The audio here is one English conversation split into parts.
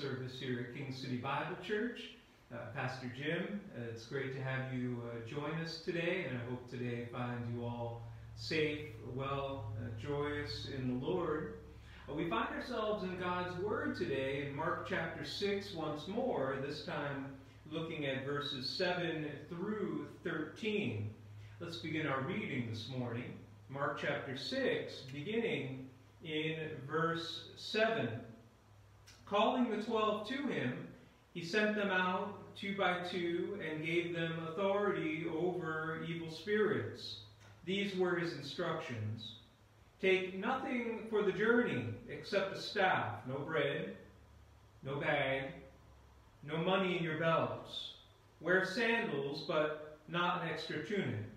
service here at King City Bible Church. Uh, Pastor Jim, uh, it's great to have you uh, join us today, and I hope today finds you all safe, well, uh, joyous in the Lord. Uh, we find ourselves in God's Word today in Mark chapter 6 once more, this time looking at verses 7 through 13. Let's begin our reading this morning. Mark chapter 6, beginning in verse 7. Calling the twelve to him, he sent them out two by two and gave them authority over evil spirits. These were his instructions. Take nothing for the journey except a staff, no bread, no bag, no money in your belts. Wear sandals, but not an extra tunic.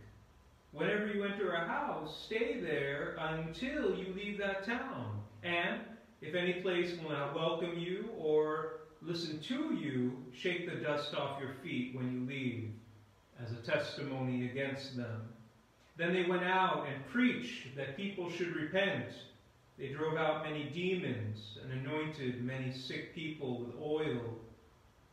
Whenever you enter a house, stay there until you leave that town. And if any place will not welcome you or listen to you, shake the dust off your feet when you leave, as a testimony against them. Then they went out and preached that people should repent. They drove out many demons and anointed many sick people with oil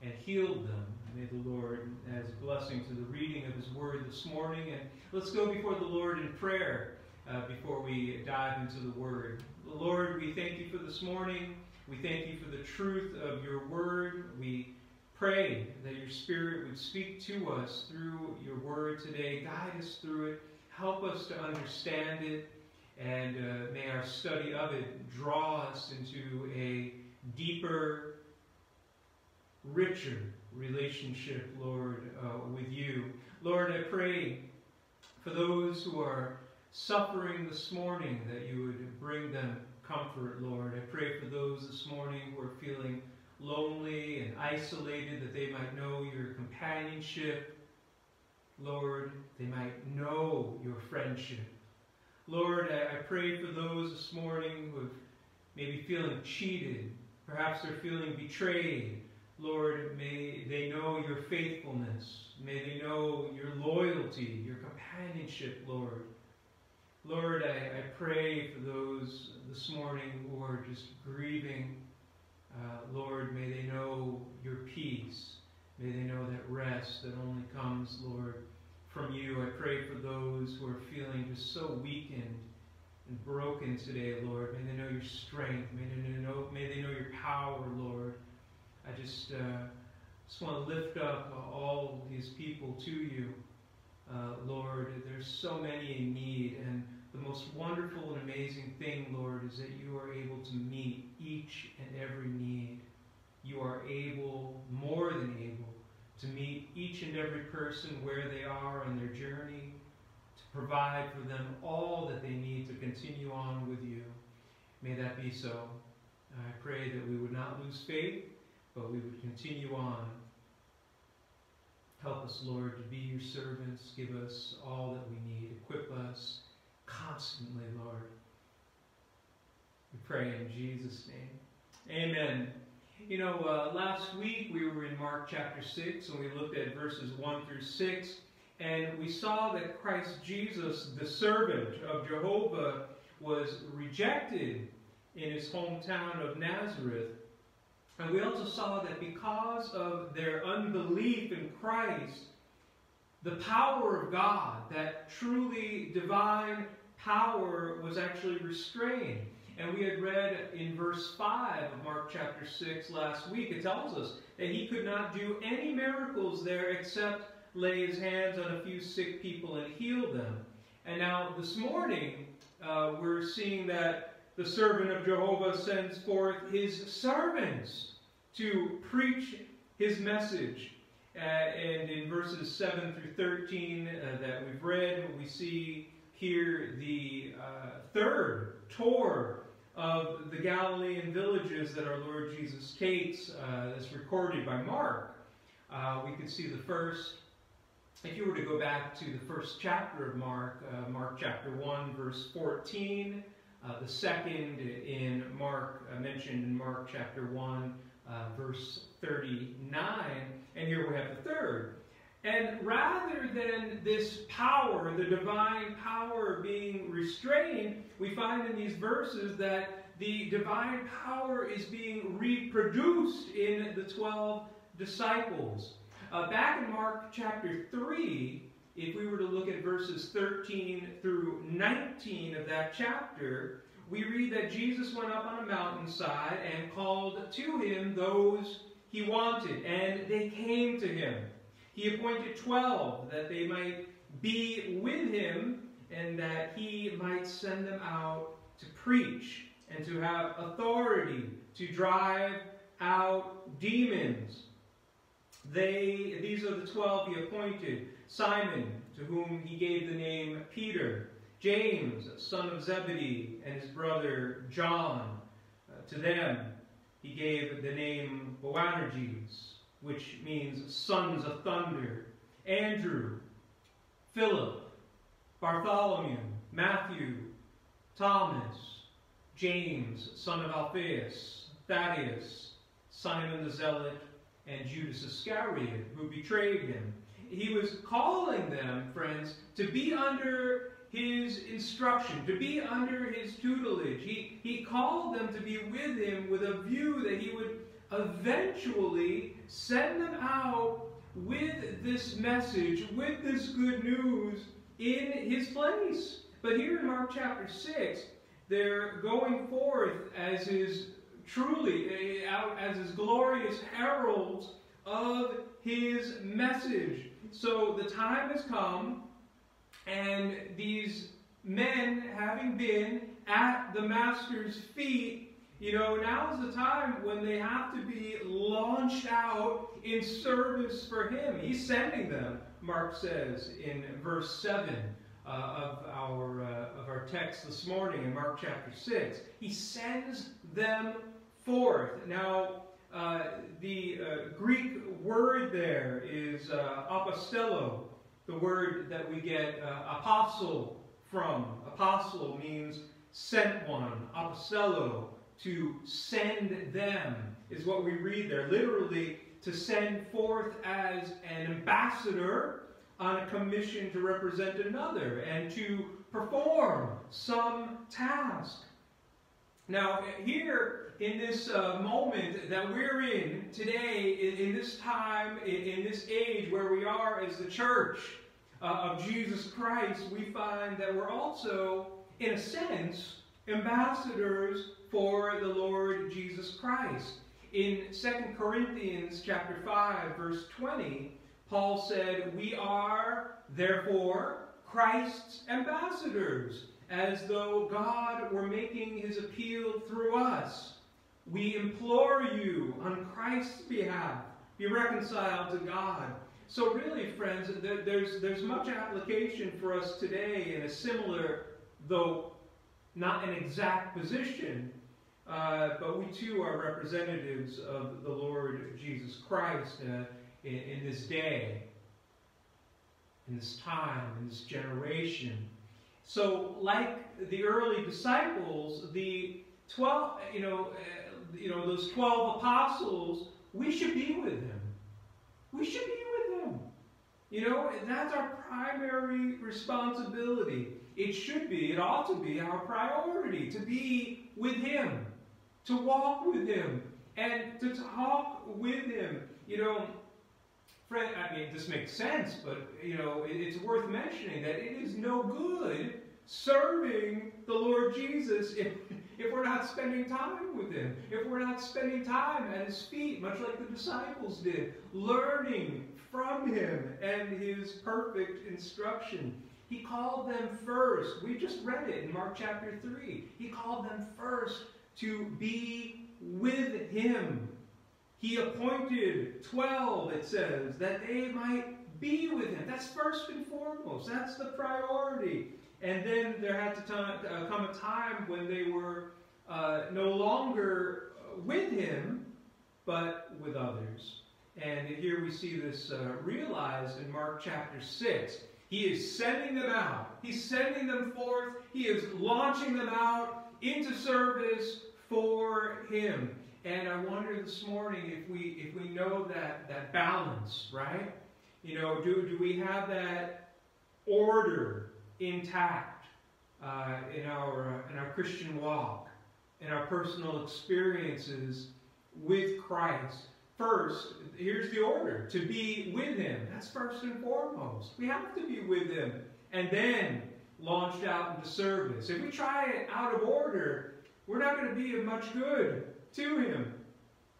and healed them. May the Lord as blessing to the reading of his word this morning. And let's go before the Lord in prayer uh, before we dive into the word. Lord, we thank you for this morning. We thank you for the truth of your word. We pray that your spirit would speak to us through your word today. Guide us through it. Help us to understand it. And uh, may our study of it draw us into a deeper, richer relationship, Lord, uh, with you. Lord, I pray for those who are suffering this morning that you would bring them comfort, Lord. I pray for those this morning who are feeling lonely and isolated that they might know your companionship. Lord, they might know your friendship. Lord, I, I pray for those this morning who are maybe feeling cheated. Perhaps they're feeling betrayed. Lord, may they know your faithfulness. May they know your loyalty, your companionship, Lord. Lord, I, I pray for those this morning who are just grieving. Uh, Lord, may they know your peace. May they know that rest that only comes, Lord, from you. I pray for those who are feeling just so weakened and broken today, Lord. May they know your strength. May they know, may they know your power, Lord. I just, uh, just want to lift up all these people to you. Uh, Lord, there's so many in need, and the most wonderful and amazing thing, Lord, is that you are able to meet each and every need. You are able, more than able, to meet each and every person where they are on their journey, to provide for them all that they need to continue on with you. May that be so. I pray that we would not lose faith, but we would continue on. Help us, Lord, to be your servants. Give us all that we need. Equip us constantly, Lord. We pray in Jesus' name. Amen. You know, uh, last week we were in Mark chapter 6 and we looked at verses 1 through 6 and we saw that Christ Jesus, the servant of Jehovah, was rejected in his hometown of Nazareth and we also saw that because of their unbelief in Christ, the power of God, that truly divine power, was actually restrained. And we had read in verse 5 of Mark chapter 6 last week, it tells us that he could not do any miracles there except lay his hands on a few sick people and heal them. And now this morning, uh, we're seeing that the servant of Jehovah sends forth his servants to preach his message. Uh, and in verses 7 through 13 uh, that we've read, we see here the uh, third tour of the Galilean villages that our Lord Jesus takes, uh, that's recorded by Mark. Uh, we could see the first, if you were to go back to the first chapter of Mark, uh, Mark chapter 1, verse 14, the second in Mark, mentioned in Mark chapter 1, uh, verse 39, and here we have the third. And rather than this power, the divine power being restrained, we find in these verses that the divine power is being reproduced in the 12 disciples. Uh, back in Mark chapter 3, if we were to look at verses 13 through 19 of that chapter, we read that Jesus went up on a mountainside and called to him those he wanted, and they came to him. He appointed 12 that they might be with him and that he might send them out to preach and to have authority to drive out demons. They, these are the twelve he appointed. Simon, to whom he gave the name Peter. James, son of Zebedee, and his brother John. Uh, to them he gave the name Boanerges, which means sons of thunder. Andrew, Philip, Bartholomew, Matthew, Thomas, James, son of Alphaeus, Thaddeus, Simon the Zealot, and Judas Iscariot, who betrayed him. He was calling them, friends, to be under his instruction, to be under his tutelage. He, he called them to be with him with a view that he would eventually send them out with this message, with this good news in his place. But here in Mark chapter 6, they're going forth as his truly, eh, out as his glorious heralds of his message. So the time has come, and these men, having been at the Master's feet, you know, now is the time when they have to be launched out in service for Him. He's sending them, Mark says in verse 7 uh, of, our, uh, of our text this morning in Mark chapter 6. He sends them forth. Now, uh, the uh, Greek word there is uh, apostello, the word that we get uh, apostle from. Apostle means sent one. Apostello, to send them, is what we read there. Literally, to send forth as an ambassador on a commission to represent another and to perform some task. Now, here in this uh, moment that we're in today, in, in this time, in, in, this age where we are as the church uh, of Jesus Christ, we find that we're also, in a sense, ambassadors for the Lord Jesus Christ. In 2 Corinthians chapter 5, verse 20, Paul said, We are, therefore, Christ's ambassadors, as though God were making his appeal through us. We implore you on Christ's behalf, be reconciled to God. So really, friends, there's, there's much application for us today in a similar, though not an exact position, uh, but we too are representatives of the Lord Jesus Christ. Uh, in, in this day, in this time, in this generation. So, like the early disciples, the 12, you know, uh, you know, those 12 apostles, we should be with him. We should be. You know, that's our primary responsibility. It should be, it ought to be our priority to be with him, to walk with him, and to talk with him. You know, Friend, I mean, this makes sense, but, you know, it, it's worth mentioning that it is no good serving the Lord Jesus if, if we're not spending time with Him, if we're not spending time at His feet, much like the disciples did, learning from Him and His perfect instruction. He called them first. We just read it in Mark chapter 3. He called them first to be with Him. He appointed 12, it says, that they might be with him. That's first and foremost. That's the priority. And then there had to uh, come a time when they were uh, no longer with him, but with others. And here we see this uh, realized in Mark chapter 6. He is sending them out. He's sending them forth. He is launching them out into service for him. And I wonder this morning if we if we know that that balance, right? You know, do do we have that order intact uh, in our uh, in our Christian walk? in our personal experiences with Christ. First, here's the order to be with Him. That's first and foremost. We have to be with Him. And then launched out into service. If we try it out of order, we're not going to be of much good to Him.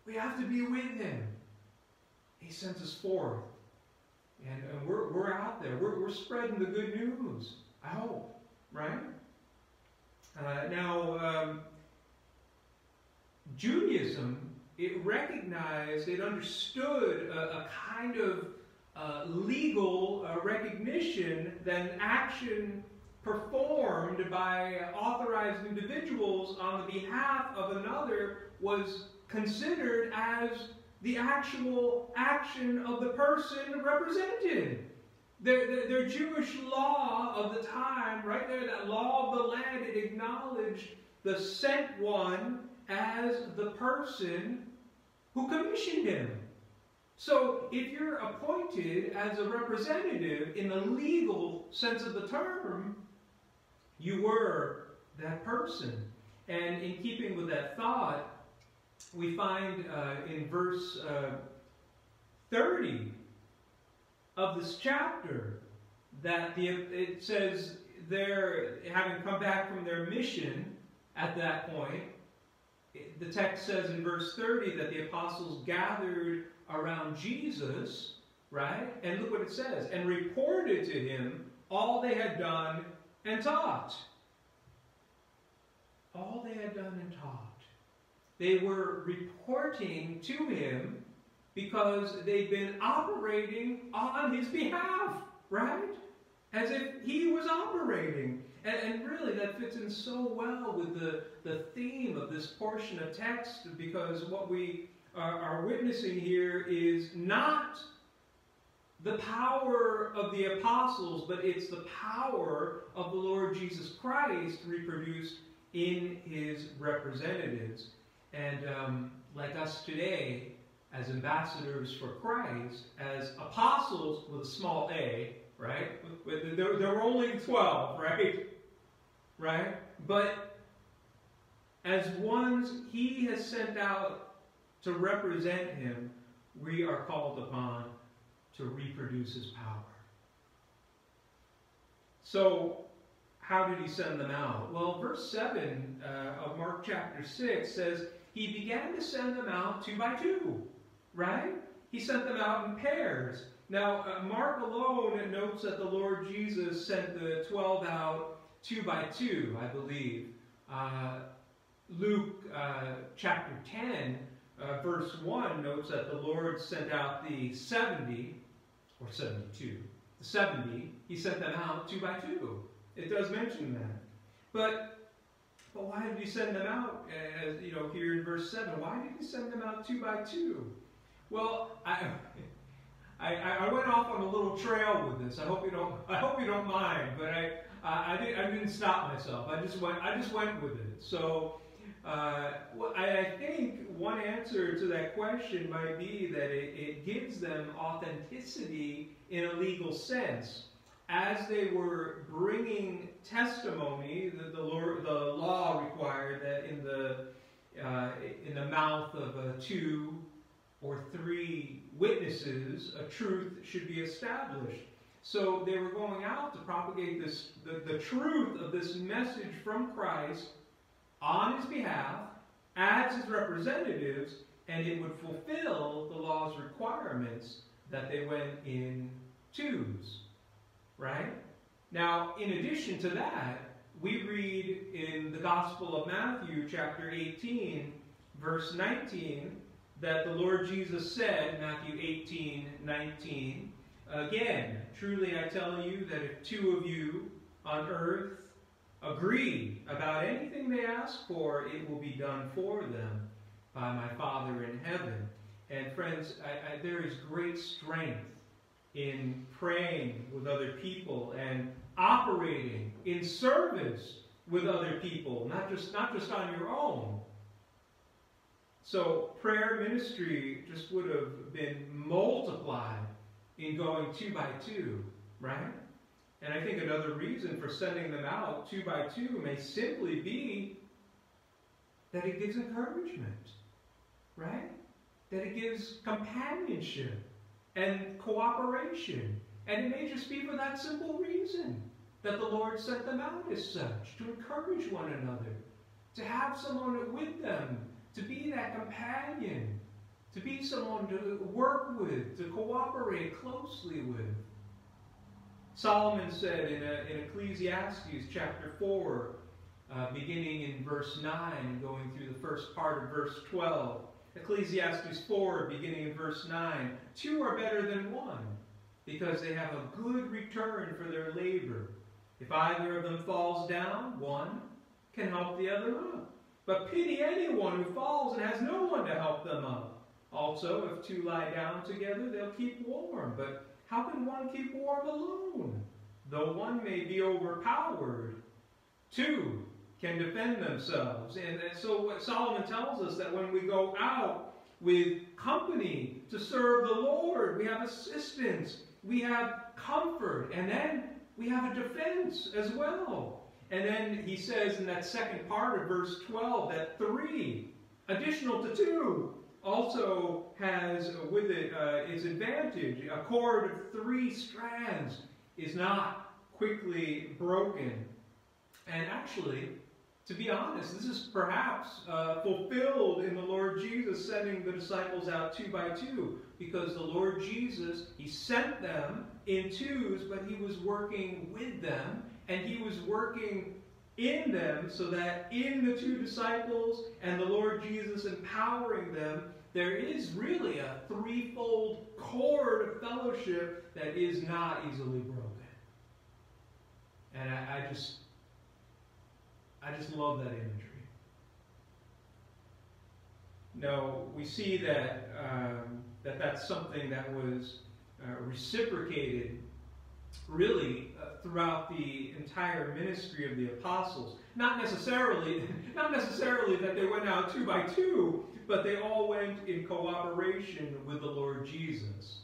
We have to be with Him. He sends us forth. And, and we're, we're out there. We're, we're spreading the good news. I hope. Right? Uh, now, um, Judaism, it recognized, it understood a, a kind of uh, legal uh, recognition that an action performed by authorized individuals on the behalf of another was considered as the actual action of the person represented. Their, their, their, Jewish law of the time, right there, that law of the land, it acknowledged the sent one as the person who commissioned him. So if you're appointed as a representative in the legal sense of the term, you were that person. And in keeping with that thought, we find uh, in verse uh, 30 of this chapter that the, it says they're having come back from their mission at that point. The text says in verse 30 that the apostles gathered around Jesus, right? And look what it says, and reported to him all they had done and taught. All they had done and taught. They were reporting to him because they'd been operating on his behalf, right? As if he was operating. And, and, really, that fits in so well with the, the theme of this portion of text because what we are, are witnessing here is not the power of the apostles, but it's the power of the Lord Jesus Christ reproduced in his representatives. And um, like us today, as ambassadors for Christ, as apostles with a small a, right? There, there were only 12, right? Right? But as ones he has sent out to represent him, we are called upon to reproduce his power. So, how did he send them out? Well, verse 7 uh, of Mark chapter 6 says, He began to send them out two by two, right? He sent them out in pairs. Now, uh, Mark alone notes that the Lord Jesus sent the 12 out two by two, I believe. Uh, Luke uh, chapter 10, uh, verse 1 notes that the Lord sent out the 70 or 72. The 70, he sent them out two by two. It does mention that. But but why did he send them out, as you know, here in verse 7? Why did he send them out two by two? Well, I, I, I went off on a little trail with this. I hope you don't I hope you don't mind, but I I, I, did, I didn't stop myself. I just went I just went with it. So uh, well, I think one answer to that question might be that it, it gives them authenticity in a legal sense. As they were bringing testimony, the, the, Lord, the law required that in the, uh, in the mouth of uh, two or three witnesses, a truth should be established. So they were going out to propagate this, the, the truth of this message from Christ on his behalf as his representatives, and it would fulfill the law's requirements that they went in twos. Right? Now, in addition to that, we read in the Gospel of Matthew, chapter 18, verse 19, that the Lord Jesus said, Matthew 18, 19, Again, truly I tell you that if two of you on earth agree about anything they ask for, it will be done for them by my Father in heaven. And friends, I, I, there is great strength in praying with other people and operating in service with other people, not just, not just on your own. So prayer ministry just would have been multiplied in going two by two, right? And I think another reason for sending them out two by two may simply be that it gives encouragement, right? That it gives companionship and cooperation. And it may just be for that simple reason that the Lord sent them out as such, to encourage one another, to have someone with them, to be that companion, to be someone to work with, to cooperate closely with. Solomon said in, a, in Ecclesiastes chapter 4, uh, beginning in verse 9 and going through the first part of verse 12, Ecclesiastes 4, beginning in verse 9, two are better than one, because they have a good return for their labor. If either of them falls down, one can help the other up. But pity anyone who falls and has no one to help them up. Also, if two lie down together, they'll keep warm. But how can one keep warm alone? Though one may be overpowered, two can defend themselves. And, and so what Solomon tells us that when we go out with company to serve the Lord, we have assistance, we have comfort, and then we have a defense as well. And then he says in that second part of verse 12 that three, additional to two, also has with it uh, its advantage. A cord of three strands is not quickly broken. And actually, to be honest, this is perhaps uh, fulfilled in the Lord Jesus sending the disciples out two by two, because the Lord Jesus, He sent them in twos, but He was working with them, and He was working in them so that in the two disciples and the Lord Jesus empowering them, there is really a threefold cord of fellowship that is not easily broken. And I, I just I just love that imagery. No, we see that um, that that's something that was uh, reciprocated really uh, throughout the entire ministry of the apostles. Not necessarily, not necessarily that they went out two by two, but they all went in cooperation with the Lord Jesus.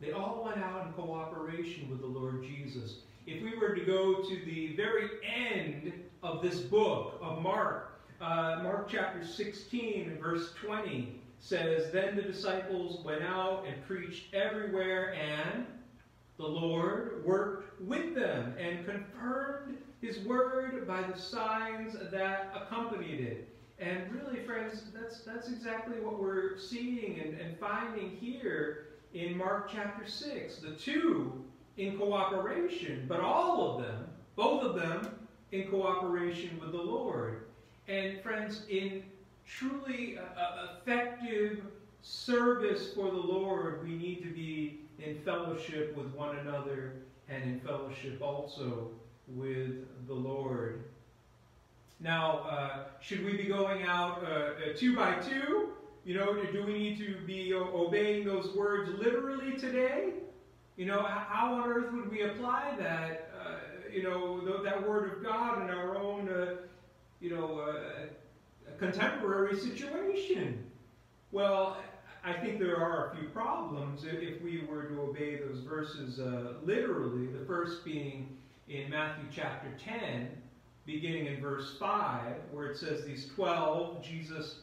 They all went out in cooperation with the Lord Jesus if we were to go to the very end of this book of Mark, uh, Mark chapter 16 and verse 20 says, Then the disciples went out and preached everywhere, and the Lord worked with them and confirmed his word by the signs that accompanied it. And really, friends, that's, that's exactly what we're seeing and, and finding here in Mark chapter 6. The two in cooperation, but all of them, both of them, in cooperation with the Lord. And friends, in truly uh, effective service for the Lord, we need to be in fellowship with one another and in fellowship also with the Lord. Now, uh, should we be going out uh, uh two by two? You know, do we need to be obeying those words literally today? You know, how on earth would we apply that, uh, you know, that word of God in our own, uh, you know, uh, contemporary situation? Well, I think there are a few problems if we were to obey those verses uh, literally. The first being in Matthew chapter 10, beginning in verse 5, where it says these 12 Jesus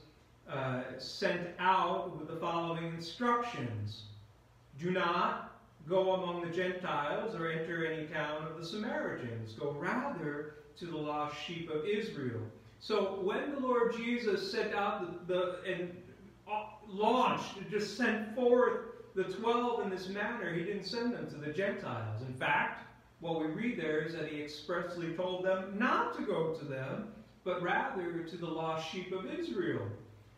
uh, sent out with the following instructions Do not Go among the Gentiles or enter any town of the Samaritans. Go rather to the lost sheep of Israel. So when the Lord Jesus sent out the, the and launched, just sent forth the 12 in this manner, he didn't send them to the Gentiles. In fact, what we read there is that he expressly told them not to go to them, but rather to the lost sheep of Israel.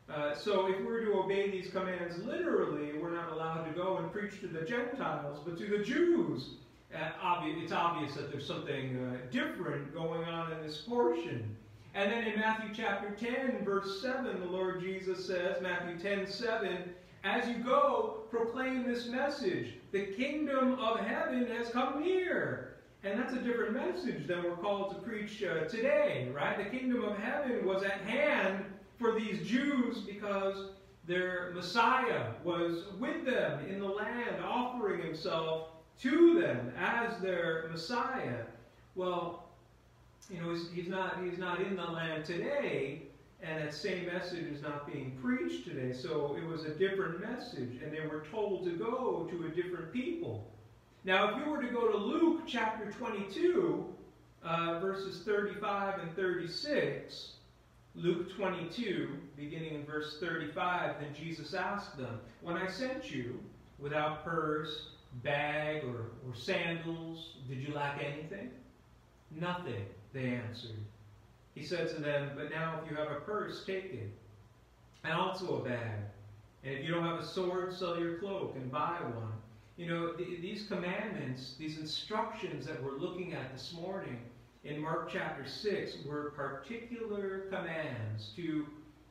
Uh, so if we're to obey these commands literally, we're not allowed to go and preach to the Gentiles, but to the Jews. Uh, obvi it's obvious that there's something uh, different going on in this portion. And then in Matthew chapter 10, verse 7, the Lord Jesus says, Matthew 10, 7, As you go, proclaim this message. The kingdom of heaven has come near. And that's a different message than we're called to preach uh, today, right? The kingdom of heaven was at hand for these Jews because their Messiah was with them in the land, offering himself to them as their Messiah. Well, you know, he's, he's not, he's not in the land today, and that same message is not being preached today. So it was a different message, and they were told to go to a different people. Now, if you were to go to Luke chapter 22, uh, verses 35 and 36, Luke 22, beginning in verse 35, then Jesus asked them, When I sent you without purse, bag, or, or sandals, did you lack anything? Nothing, they answered. He said to them, But now if you have a purse, take it, and also a bag. And if you don't have a sword, sell your cloak and buy one. You know, th- these commandments, these instructions that we're looking at this morning in Mark chapter 6 were particular commands to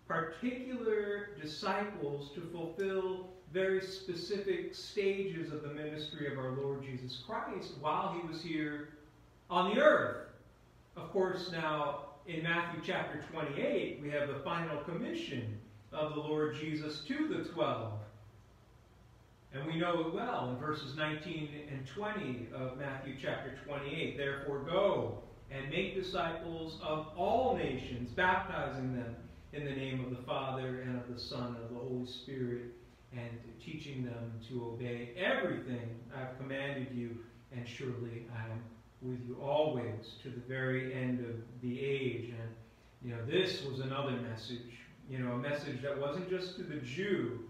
particular disciples to fulfill very specific stages of the ministry of our Lord Jesus Christ while he was here on the earth. Of course, now in Matthew chapter 28, we have the final commission of the Lord Jesus to the twelve. And we know it well in verses 19 and 20 of Matthew chapter 28. Therefore, go and make disciples of all nations, baptizing them in the name of the Father and of the Son and of the Holy Spirit, and teaching them to obey everything I've commanded you, and surely I am with you always to the very end of the age. And, you know, this was another message, you know, a message that wasn't just to the Jew,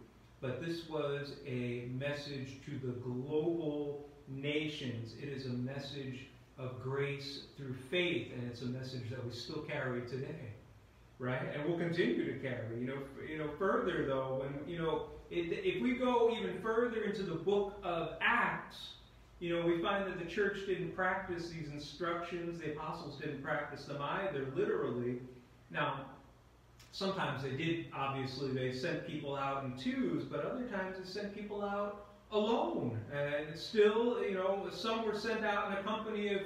but this was a message to the global nations. It is a message of grace through faith, and it's a message that we still carry today, right? And we'll continue to carry. You know, you know. Further though, when you know, it, if we go even further into the book of Acts, you know, we find that the church didn't practice these instructions. The apostles didn't practice them either, literally. Now, sometimes they did, obviously, they sent people out in twos, but other times they sent people out alone. And still, you know, some were sent out in a company of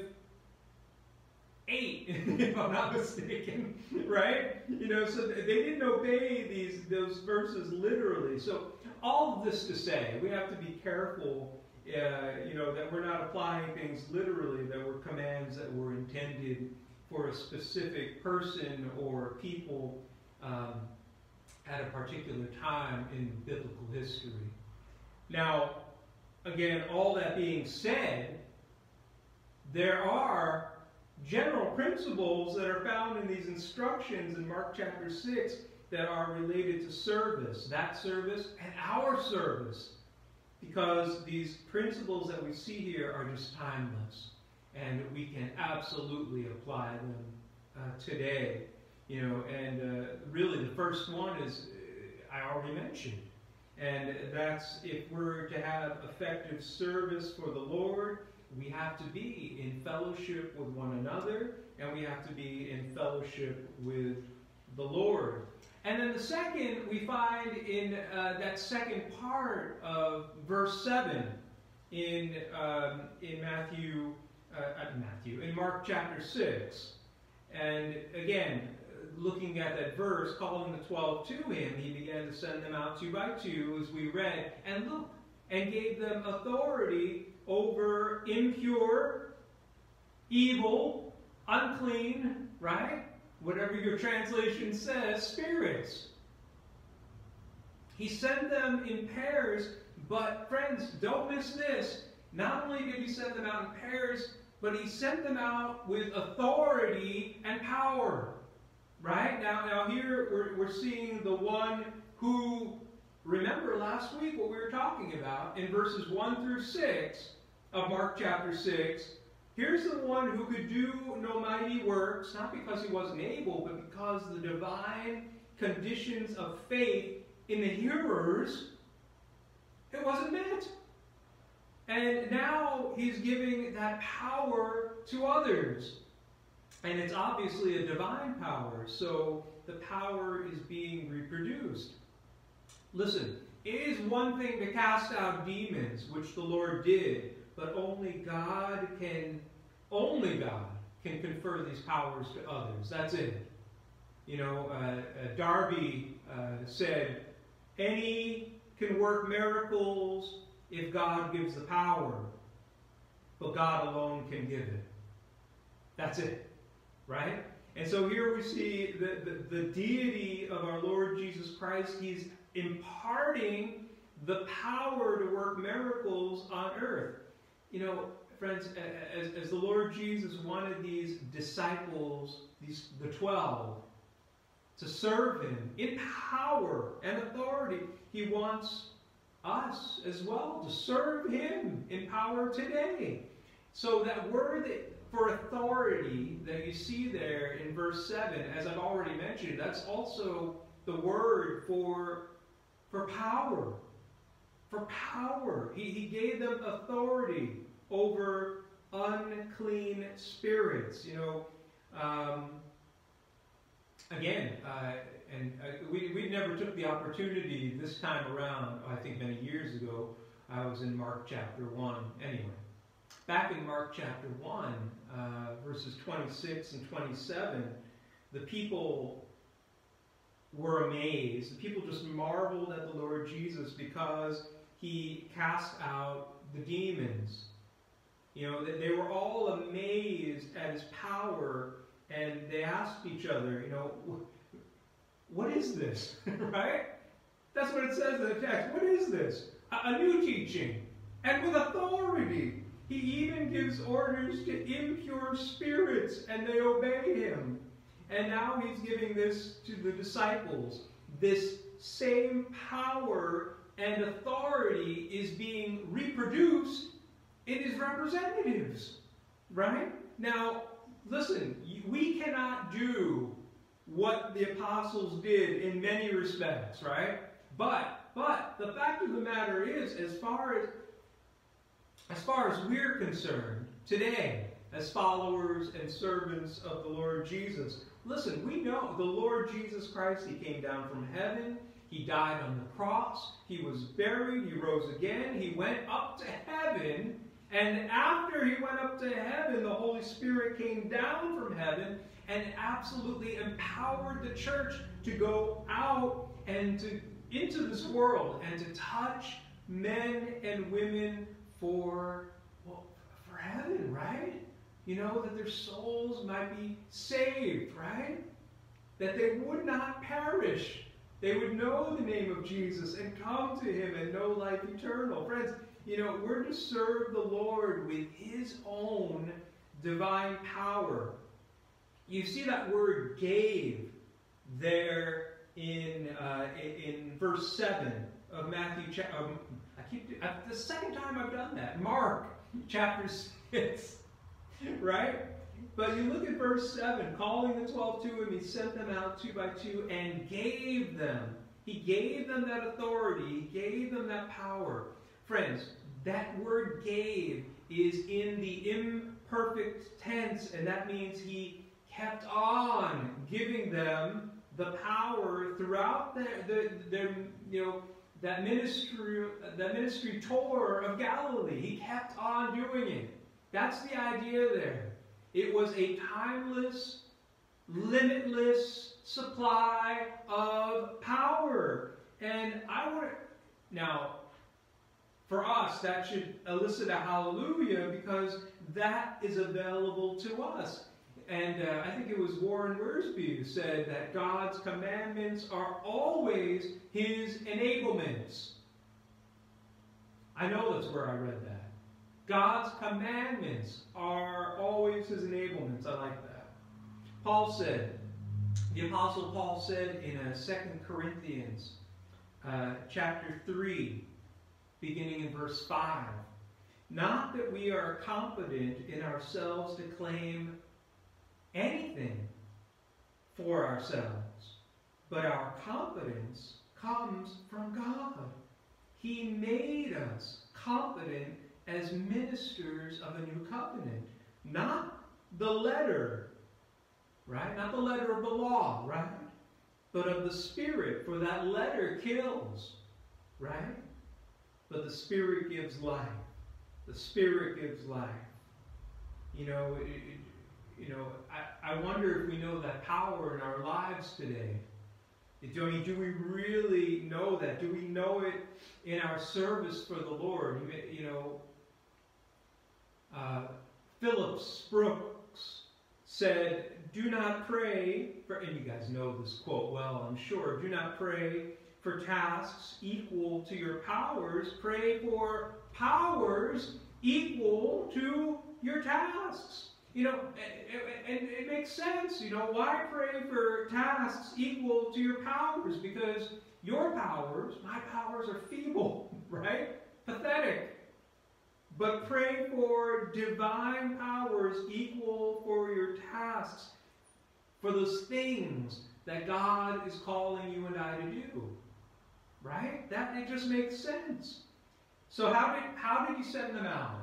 eight, if I'm not mistaken, right? You know, so they didn't obey these those verses literally. So all of this to say, we have to be careful uh, you know, that we're not applying things literally, that were commands that were intended for a specific person or people um, at a particular time in biblical history. Now, again, all that being said, there are general principles that are found in these instructions in Mark chapter 6 that are related to service, that service, and our service because these principles that we see here are just timeless and we can absolutely apply them uh, today you know and uh, really the first one is uh, i already mentioned and that's if we're to have effective service for the lord we have to be in fellowship with one another and we have to be in fellowship with the lord and then the second we find in uh, that second part of verse 7 in, um, in Matthew, uh, Matthew, in Mark chapter 6. And again, looking at that verse, calling the twelve to him, he began to send them out two by two, as we read. And look, and gave them authority over impure, evil, unclean, right? Whatever your translation says, spirits. He sent them in pairs, but friends, don't miss this. Not only did he send them out in pairs, but he sent them out with authority and power. Right? Now, now here we're, we're seeing the one who, remember last week what we were talking about in verses 1 through 6 of Mark chapter 6, Here's the one who could do no mighty works, not because he wasn't able, but because the divine conditions of faith in the hearers, it wasn't met. And now he's giving that power to others. And it's obviously a divine power, so the power is being reproduced. Listen, it is one thing to cast out demons, which the Lord did, but only God can only God can confer these powers to others. That's it. You know, uh, uh, Darby uh, said, any can work miracles if God gives the power, but God alone can give it. That's it. Right? And so here we see the, the, the deity of our Lord Jesus Christ. He's imparting the power to work miracles on earth. You know, friends, as, as the Lord Jesus wanted these disciples, these the twelve, to serve him in power and authority, he wants us as well to serve him in power today. So that word for authority that you see there in verse 7, as I've already mentioned, that's also the word for, for power. For power. He, he gave them authority over unclean spirits. You know, um, again, uh, and uh, we, we never took the opportunity this time around, I think many years ago, I was in Mark chapter 1 anyway. Back in Mark chapter 1, uh, verses 26 and 27, the people were amazed. The people just marveled at the Lord Jesus because he cast out the demons. You know, they were all amazed at his power and they asked each other, you know, what is this? right? That's what it says in the text. What is this? A, a new teaching and with authority. He even gives orders to impure spirits and they obey him. And now he's giving this to the disciples. This same power and authority is being reproduced in his representatives. Right? Now, listen, we cannot do what the apostles did in many respects, right? But, but, the fact of the matter is, as far as as far as we're concerned, today, as followers and servants of the Lord Jesus, listen, we know the Lord Jesus Christ, He came down from heaven, He died on the cross, He was buried, He rose again, He went up to heaven, and after He went up to heaven, the Holy Spirit came down from heaven and absolutely empowered the church to go out and to into this world and to touch men and women for, well, for heaven, right? You know, that their souls might be saved, right? That they would not perish. They would know the name of Jesus and come to him and know life eternal. Friends, you know, we're to serve the Lord with his own divine power. You see that word gave there in, uh, in verse 7 of Matthew, um, keep uh, the second time I've done that. Mark chapter 6, right? But you look at verse 7, calling the 12 to him, he sent them out two by two and gave them. He gave them that authority. He gave them that power. Friends, that word gave is in the imperfect tense, and that means he kept on giving them the power throughout their, their, their you know, that ministry, that ministry tour of Galilee. He kept on doing it. That's the idea there. It was a timeless, limitless supply of power. And I want to, now, for us, that should elicit a hallelujah because that is available to us. And uh, I think it was Warren Wiersbe who said that God's commandments are always his enablements. I know that's where I read that. God's commandments are always his enablements. I like that. Paul said, the Apostle Paul said in uh, 2 Corinthians uh, chapter 3, beginning in verse 5, not that we are confident in ourselves to claim anything for ourselves, but our confidence comes from God. He made us confident as ministers of a new covenant, not the letter, right? Not the letter of the law, right? But of the Spirit, for that letter kills, right? But the Spirit gives life. The Spirit gives life. You know, it, you know, I, I wonder if we know that power in our lives today. I mean, do we really know that? Do we know it in our service for the Lord? You know, uh, Phillips Brooks said, Do not pray for, and you guys know this quote well, I'm sure, do not pray for tasks equal to your powers, pray for powers equal to your tasks. You know, and it, it, it, makes sense. You know, why pray for tasks equal to your powers? Because your powers, my powers, are feeble, right? Pathetic. But pray for divine powers equal for your tasks, for those things that God is calling you and I to do. Right? That it just makes sense. So how did how did he send them out?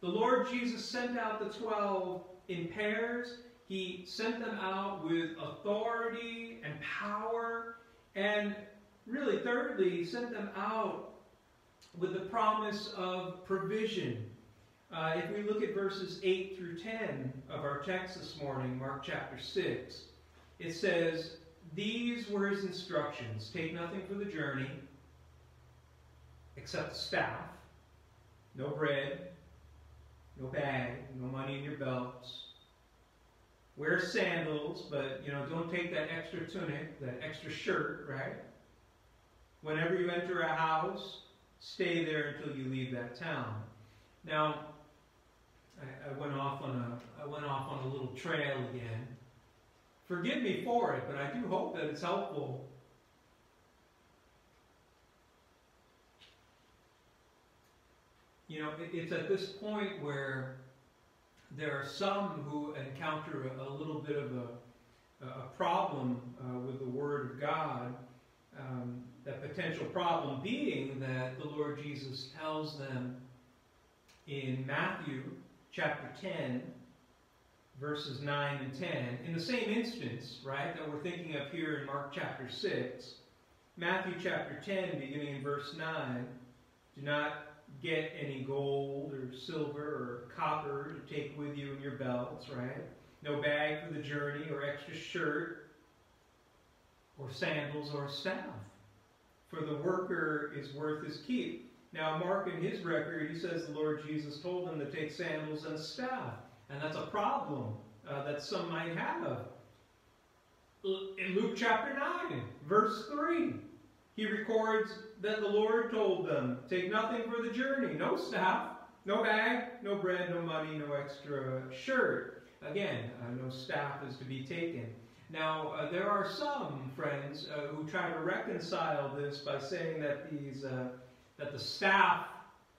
The Lord Jesus sent out the twelve in pairs. He sent them out with authority and power. And really, thirdly, he sent them out with the promise of provision. Uh, if we look at verses 8 through 10 of our text this morning, Mark chapter 6, it says, These were his instructions take nothing for the journey except staff, no bread, no bag, no money in your belts. Wear sandals, but you know, don't take that extra tunic, that extra shirt, right? Whenever you enter a house, stay there until you leave that town. Now, I, I went off on a I went off on a little trail again. Forgive me for it, but I do hope that it's helpful. You know, it, it's at this point where there are some who encounter a, a little bit of a, a problem uh, with the Word of God. Um, that potential problem being that the Lord Jesus tells them in Matthew chapter 10, verses 9 and 10, in the same instance, right, that we're thinking of here in Mark chapter 6, Matthew chapter 10, beginning in verse 9, do not get any gold or silver or copper to take with you in your belts, right? No bag for the journey or extra shirt or sandals or staff for the worker is worth his keep. Now, Mark in his record, he says the Lord Jesus told him to take sandals and staff. And that's a problem uh, that some might have. In Luke chapter 9, verse 3, he records that the Lord told them, Take nothing for the journey, no staff, no bag, no bread, no money, no extra shirt. Again, uh, no staff is to be taken. Now, uh, there are some friends uh, who try to reconcile this by saying that these uh, that the staff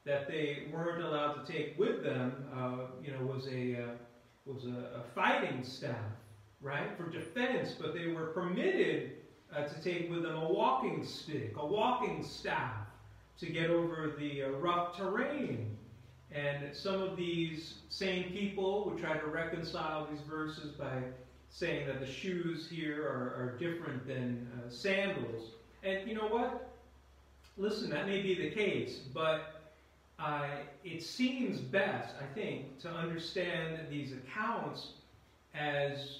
that they weren't allowed to take with them, uh, you know, was a uh, was a, a, fighting staff, right, for defense, but they were permitted uh, to take with them a walking stick, a walking staff, to get over the rough terrain. And some of these same people would try to reconcile these verses by saying that the shoes here are, are different than uh, sandals. And you know what? Listen, that may be the case, but uh, it seems best, I think, to understand these accounts as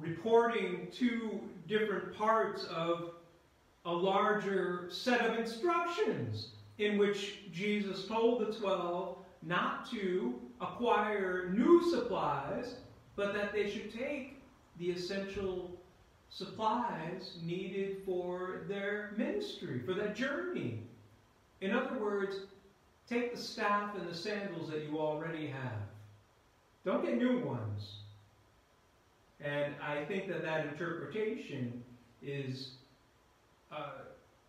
reporting two different parts of a larger set of instructions in which Jesus told the twelve not to acquire new supplies but that they should take the essential supplies needed for their ministry, for that journey. In other words, take the staff and the sandals that you already have. Don't get new ones. And I think that that interpretation is uh,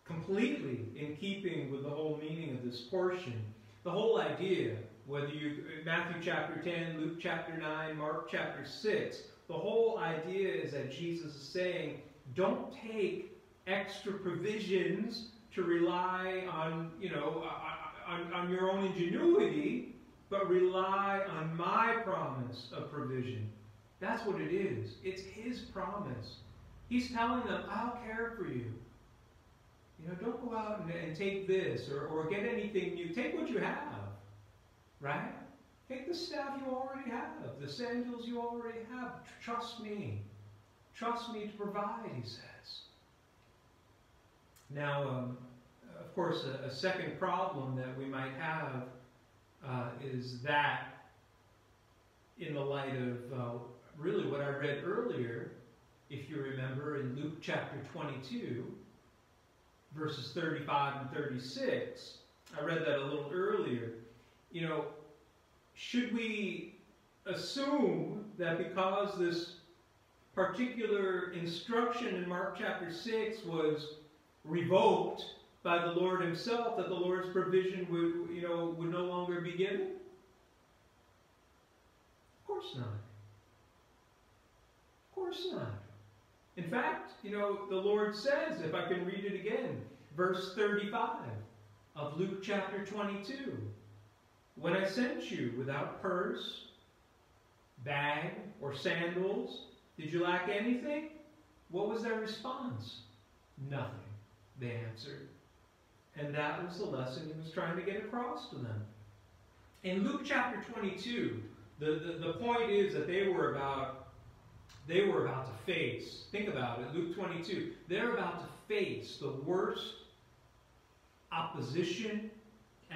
completely in keeping with the whole meaning of this portion. The whole idea whether you, Matthew chapter 10, Luke chapter 9, Mark chapter 6, the whole idea is that Jesus is saying, don't take extra provisions to rely on, you know, uh, uh, on, on your own ingenuity, but rely on my promise of provision. That's what it is. It's his promise. He's telling them, I'll care for you. You know, don't go out and, and take this or, or get anything new. Take what you have. Right? Take the staff you already have, the sandals you already have. Trust me. Trust me to provide, he says. Now, um, of course, a, a, second problem that we might have uh, is that in the light of uh, really what I read earlier, if you remember, in Luke chapter 22, verses 35 and 36. I read that a little earlier. You know, should we assume that because this particular instruction in Mark chapter 6 was revoked by the Lord himself, that the Lord's provision would, you know, would no longer be given? Of course not. Of course not. In fact, you know, the Lord says, if I can read it again, verse 35 of Luke chapter 22. When I sent you without purse, bag, or sandals, did you lack anything? What was their response? Nothing, they answered. And that was the lesson he was trying to get across to them. In Luke chapter 22, the, the, the point is that they were about they were about to face, think about it, Luke 22, they're about to face the worst opposition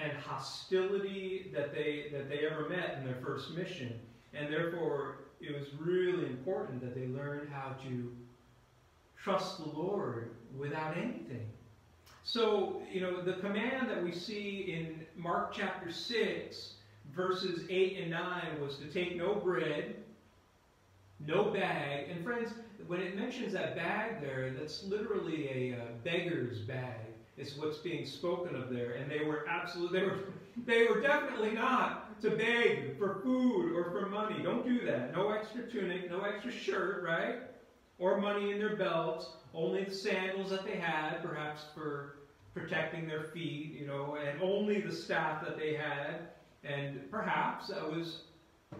and hostility that they that they ever met in their first mission. And therefore, it was really important that they learned how to trust the Lord without anything. So, you know, the command that we see in Mark chapter 6, verses 8 and 9 was to take no bread, no bag. And friends, when it mentions that bag there, that's literally a uh, beggar's bag. It's what's being spoken of there. And they were absolutely, they were, they were definitely not to beg for food or for money. Don't do that. No extra tunic, no extra shirt, right? Or money in their belts. Only the sandals that they had, perhaps for protecting their feet, you know, and only the staff that they had. And perhaps that was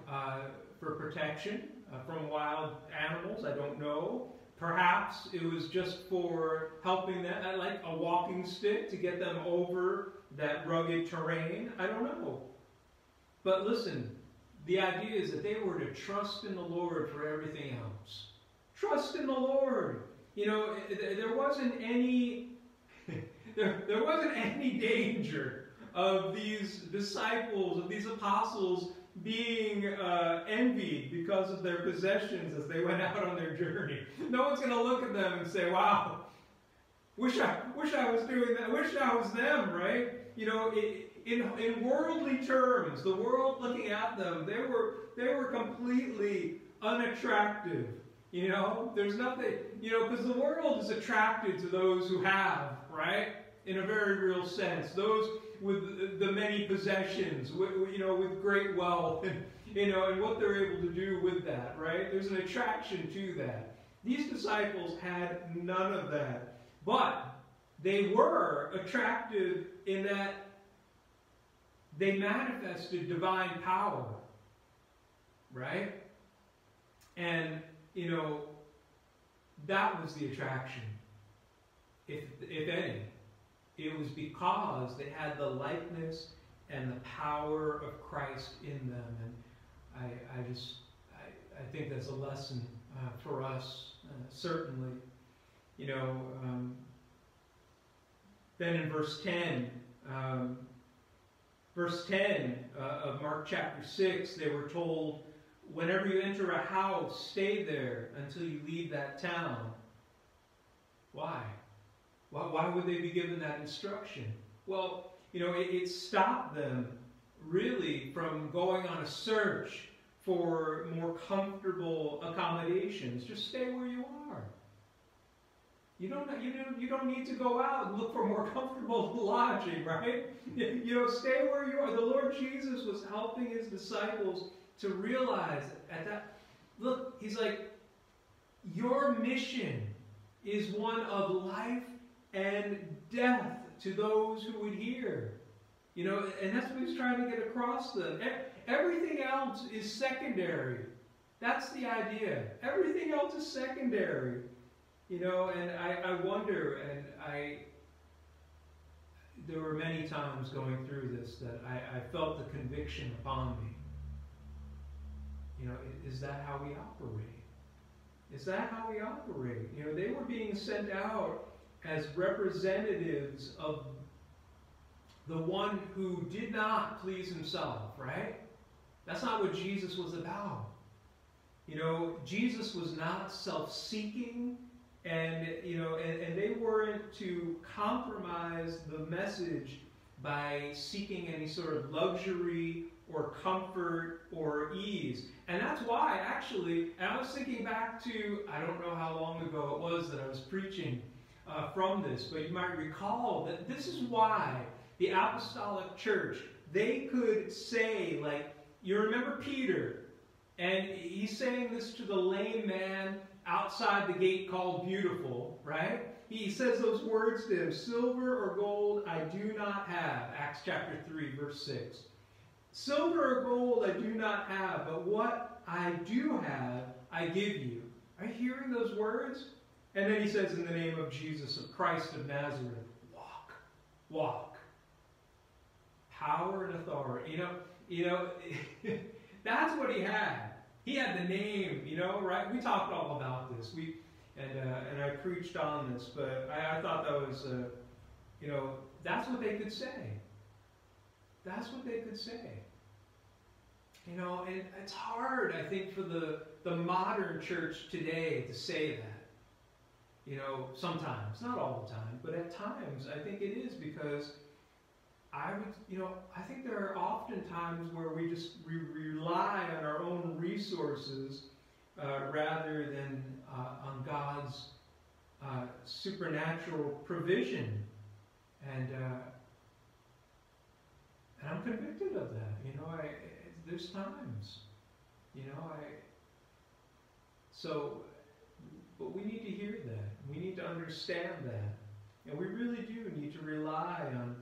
uh, for protection uh, from wild animals. I don't know. Perhaps it was just for helping them, uh, like a walking stick to get them over that rugged terrain. I don't know. But listen, the idea is that they were to trust in the Lord for everything else. Trust in the Lord. You know, there wasn't any there, there wasn't any danger of these disciples, of these apostles being uh, envied because of their possessions as they went out on their journey. No one's going to look at them and say, wow, wish I, wish I was doing that, wish I was them, right? You know, in, in worldly terms, the world looking at them, they were, they were completely unattractive. You know, there's nothing, you know, because the world is attracted to those who have, right? In a very real sense. Those with the many possessions, with, you know, with great wealth, and, you know, and what they're able to do with that, right? There's an attraction to that. These disciples had none of that. But they were attractive in that they manifested divine power, right? And, you know, that was the attraction, if, if any. It was because they had the likeness and the power of Christ in them. And I, I just, I, I think that's a lesson uh, for us, uh, certainly. You know, um, then in verse 10, um, verse 10 uh, of Mark chapter 6, they were told, whenever you enter a house, stay there until you leave that town. Why? Why, why would they be given that instruction? Well, you know, it, it stopped them really from going on a search for more comfortable accommodations. Just stay where you are. You don't, you don't, you don't need to go out and look for more comfortable lodging, right? You know, stay where you are. The Lord Jesus was helping his disciples to realize at that, look, he's like, your mission is one of life and death to those who would hear. You know, and that's what he's trying to get across to them. Everything else is secondary. That's the idea. Everything else is secondary. You know, and I, I wonder, and I, there were many times going through this that I, I felt the conviction upon me. You know, is that how we operate? Is that how we operate? You know, they were being sent out as representatives of the one who did not please himself, right? That's not what Jesus was about. You know, Jesus was not self-seeking, and you know, and, and they weren't to compromise the message by seeking any sort of luxury or comfort or ease. And that's why, actually, and I was thinking back to, I don't know how long ago it was that I was preaching uh, from this, but you might recall that this is why the apostolic church, they could say, like, you remember Peter, and he's saying this to the lame man outside the gate called Beautiful, right? He says those words to him Silver or gold I do not have. Acts chapter 3, verse 6. Silver or gold I do not have, but what I do have, I give you. Are you hearing those words? And then he says, In the name of Jesus, of Christ of Nazareth, walk, walk. Power and authority. You know, you know, that's what he had. He had the name, you know, right? We talked all about this. We and uh, and I preached on this, but I, I thought that was, uh, you know, that's what they could say. That's what they could say. You know, and it's hard, I think, for the the modern church today to say that. You know, sometimes, not all the time, but at times, I think it is because I would, you know, I think there are often times where we just we rely on our own resources uh, rather than uh, on God's uh, supernatural provision, and uh, and I'm convicted of that. You know, I there's times, you know, I. So, but we need to hear that. We need to understand that, and we really do need to rely on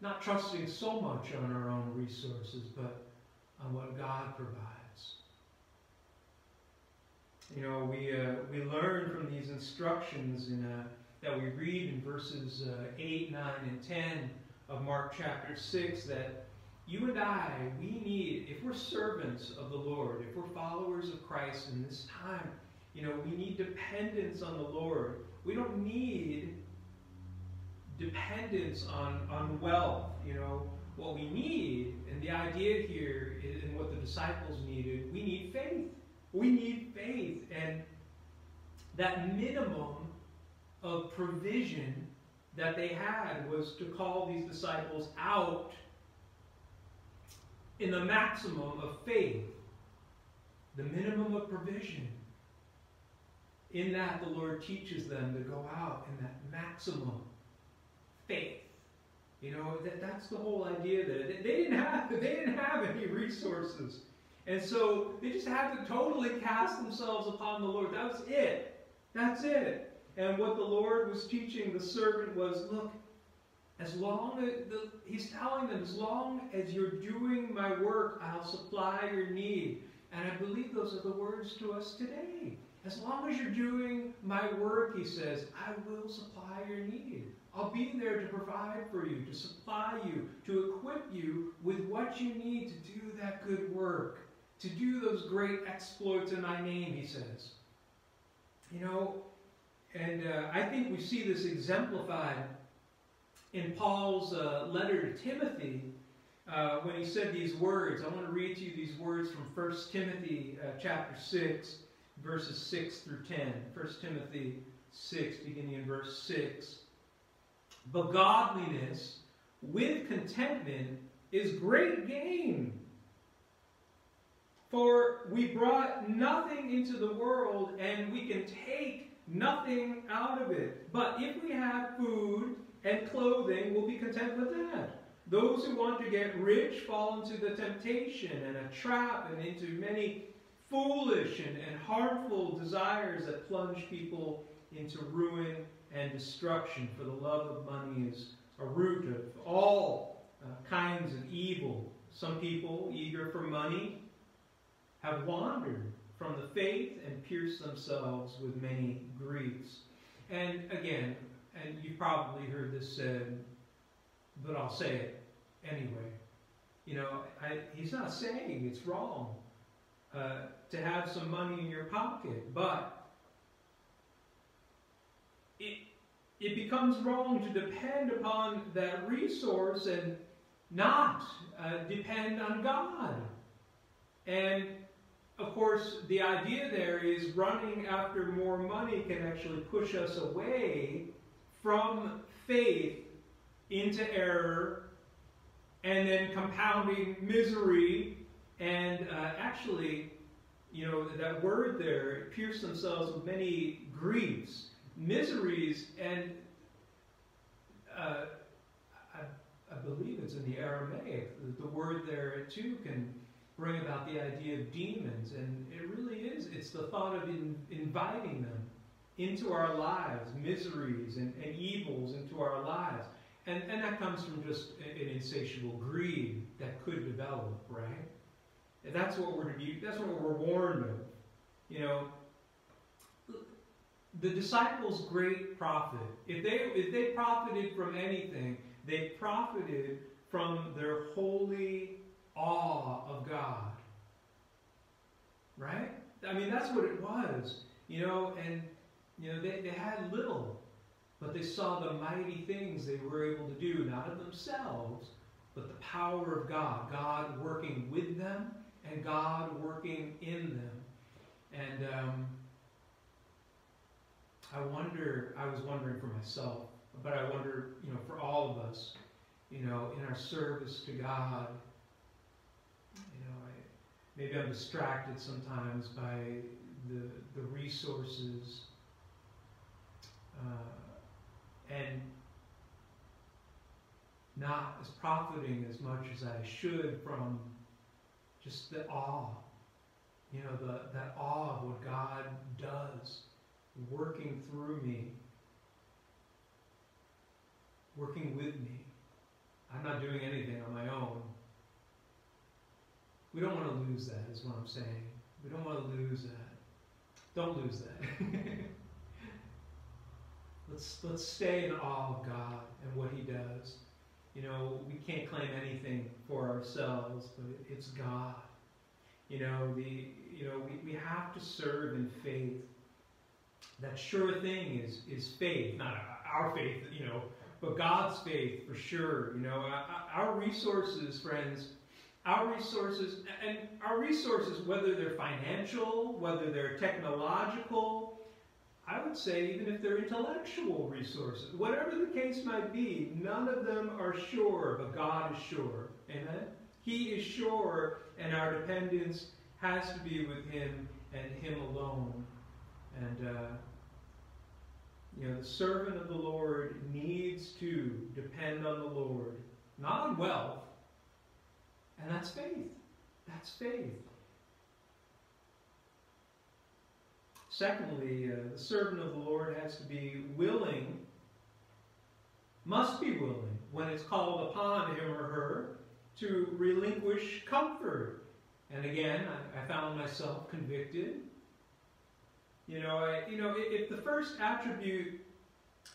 not trusting so much on our own resources, but on what God provides. You know, we, uh, we learn from these instructions in, uh, that we read in verses uh, 8, 9, and 10 of Mark chapter 6 that you and I, we need, if we're servants of the Lord, if we're followers of Christ in this time, you know, we need dependence on the Lord. We don't need dependence on, on wealth. You know, what we need, and the idea here, is, and what the disciples needed, we need faith. We need faith. And that minimum of provision that they had was to call these disciples out in the maximum of faith, the minimum of provision. In that, the Lord teaches them to go out in that maximum faith. You know, that, that's the whole idea that they didn't have they didn't have any resources. And so they just had to totally cast themselves upon the Lord. That was it. That's it. And what the Lord was teaching the servant was, look, as long as the, he's telling them, as long as you're doing my work, I'll supply your need. And I believe those are the words to us today. As long as you're doing my work, he says, I will supply your need. I'll be there to provide for you, to supply you, to equip you with what you need to do that good work, to do those great exploits in my name, he says. You know, and uh, I think we see this exemplified in Paul's uh, letter to Timothy uh, when he said these words. I want to read to you these words from 1 Timothy uh, chapter 6, verses 6 through 10. 1 Timothy 6, beginning in verse 6. But godliness with contentment is great gain. For we brought nothing into the world, and we can take nothing out of it. But if we have food and clothing, we'll be content with that. Those who want to get rich fall into the temptation and a trap and into many foolish and, and harmful desires that plunge people into ruin and destruction. For the love of money is a root of all uh, kinds of evil. Some people, eager for money, have wandered from the faith and pierced themselves with many griefs. And again, and you've probably heard this said, but I'll say it anyway. You know, I, he's not saying it's wrong uh, to have some money in your pocket, but it, it becomes wrong to depend upon that resource and not uh, depend on God. And of course, the idea there is running after more money can actually push us away from faith into error and then compounding misery and uh, actually you know that word there pierce themselves with many griefs miseries and uh, I, I, believe it's in the aramaic the, the word there too can bring about the idea of demons. And it really is. It's the thought of in, inviting them into our lives, miseries and, and evils into our lives. And, and that comes from just an insatiable greed that could develop, right? And that's what we're that's what we're warned of. You know, the disciples' great profit, if they if they profited from anything, they profited from their holy awe of God. Right? I mean, that's what it was. You know, and, you know, they, they had little, but they saw the mighty things they were able to do, not of themselves, but the power of God. God working with them and God working in them. And um, I wonder, I was wondering for myself, but I wonder, you know, for all of us, you know, in our service to God, you know, I, maybe I'm distracted sometimes by the, the resources uh, and not as profiting as much as I should from just the awe, you know, the, that awe of what God does, working through me, working with me. I'm not doing anything on my own. We don't want to lose that, is what I'm saying. We don't want to lose that. Don't lose that. let's let's stay in awe of God and what He does. You know, we can't claim anything for ourselves, but it's God. You know, the you know we, we have to serve in faith. That sure thing is is faith, not our faith, you know, but God's faith for sure. You know, uh, uh, our resources, friends our resources, and our resources, whether they're financial, whether they're technological, I would say even if they're intellectual resources, whatever the case might be, none of them are sure, but God is sure. Amen? He is sure, and our dependence has to be with Him and Him alone. And, uh, you know, the servant of the Lord needs to depend on the Lord, not on wealth, and that's faith. That's faith. Secondly, uh, the servant of the Lord has to be willing, must be willing, when it's called upon him or her, to relinquish comfort. And again, I, I found myself convicted. You know, I, you know, if, if the first attribute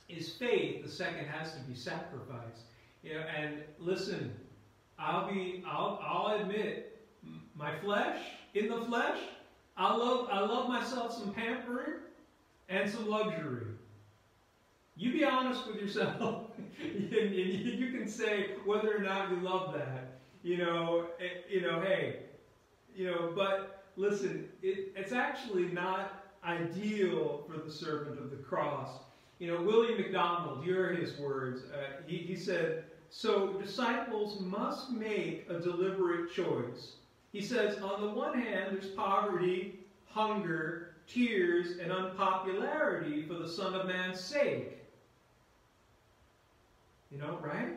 is faith, the second has to be sacrifice. You know, and listen, I'll be, I'll, I'll admit, my flesh, in the flesh, I love, I love myself some pampering and some luxury. You be honest with yourself, and, you can say whether or not you love that. You know, eh, you know, hey, you know, but listen, it, it's actually not ideal for the servant of the cross. You know, William MacDonald, here are his words. Uh, he, he said, so disciples must make a deliberate choice. He says, on the one hand, there's poverty, hunger, tears, and unpopularity for the Son of Man's sake. You know, right?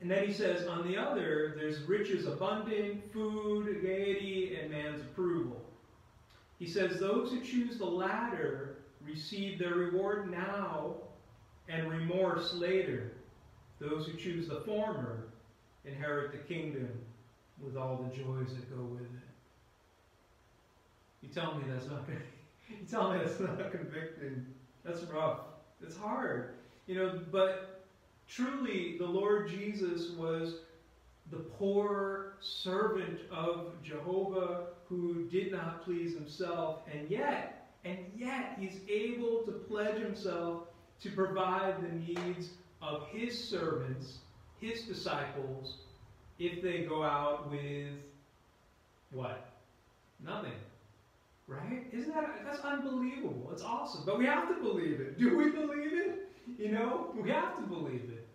And then he says, on the other, there's riches abundant, food, gaiety, and man's approval. He says, those who choose the latter receive their reward now and remorse later. Those who choose the former inherit the kingdom with all the joys that go with it. You tell me that's not you tell me that's not convicting. That's rough. It's hard. You know, but truly the Lord Jesus was the poor servant of Jehovah who did not please himself, and yet, and yet he's able to pledge himself to provide the needs of his servants, his disciples, if they go out with What? Nothing. Right? Isn't that that's unbelievable? It's awesome. But we have to believe it. Do we believe it? You know, we have to believe it.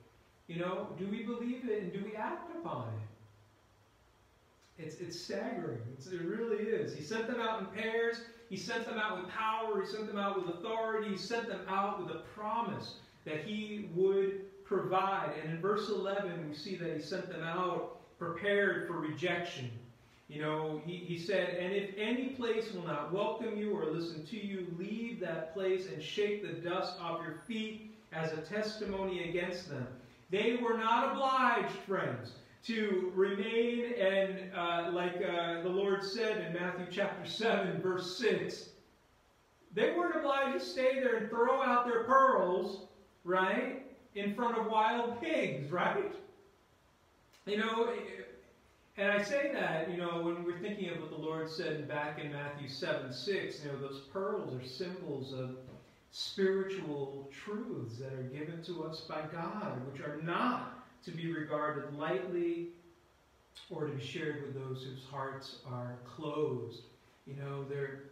You know, do we believe it and do we act upon it? It's it's staggering. It's, it really is. He sent them out in pairs. He sent them out with power. He sent them out with authority. He sent them out with a promise that he would provide. And in verse 11, we see that he sent them out prepared for rejection. You know, he, he said, And if any place will not welcome you or listen to you, leave that place and shake the dust off your feet as a testimony against them. They were not obliged, friends, to remain and, uh, like uh, the Lord said in Matthew chapter 7, verse 6, they weren't obliged to stay there and throw out their pearls, right, in front of wild pigs, right? You know, and I say that, you know, when we're thinking of what the Lord said back in Matthew 7 6, you know, those pearls are symbols of spiritual truths that are given to us by God, which are not to be regarded lightly or to be shared with those whose hearts are closed. You know, they're